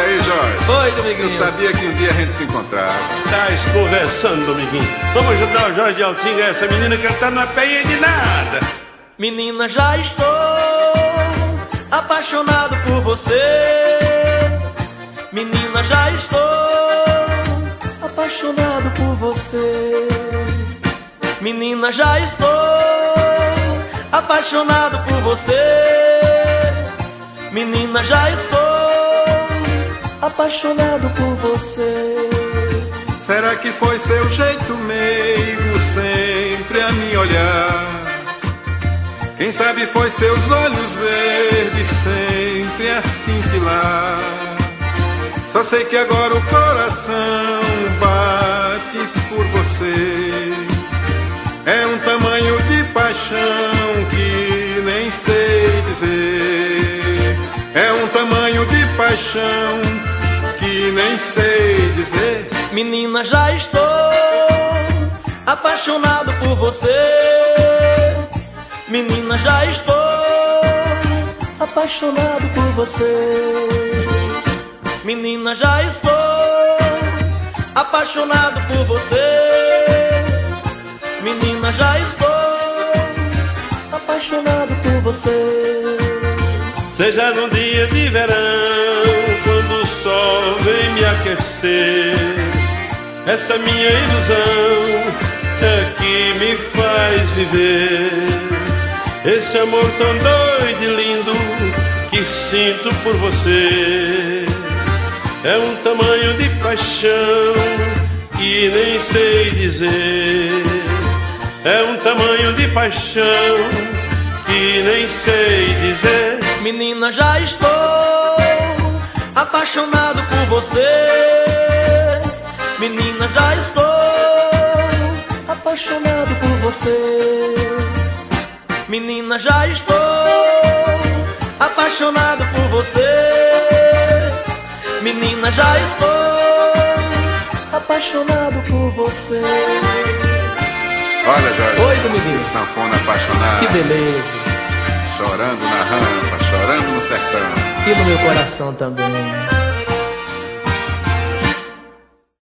Olha aí, Jorge. Oi, Dominguinho. Eu sabia que um dia a gente se encontrava. Tá esconversando, Dominguinho. Vamos ajudar o Jorge de Altinga, essa menina que ele tá na peinha de nada. Menina, já estou apaixonado por você. Menina, já estou apaixonado por você. Menina, já estou apaixonado por você. Menina, já estou apaixonado por você. Será que foi seu jeito meigo sempre a me olhar? Quem sabe foi seus olhos verdes sempre a cintilar? Só sei que agora o coração bate por você. É um tamanho de paixão que nem sei dizer. É um tamanho de paixão que nem sei dizer. Menina, já estou apaixonado por você. Menina, já estou apaixonado por você. Menina, já estou apaixonado por você. Menina, já estou apaixonado por você. Seja num dia de verão, me aquecer. Essa minha ilusão é que me faz viver. Esse amor tão doido e lindo que sinto por você. É um tamanho de paixão que nem sei dizer. É um tamanho de paixão que nem sei dizer. Menina, já estou você. Menina, já estou apaixonado por você. Menina, já estou apaixonado por você. Menina, já estou apaixonado por você. Olha, Jorge. Oi, Dominguinho. Sanfona apaixonada. Que beleza. Chorando na rampa, chorando no sertão. E no meu coração também.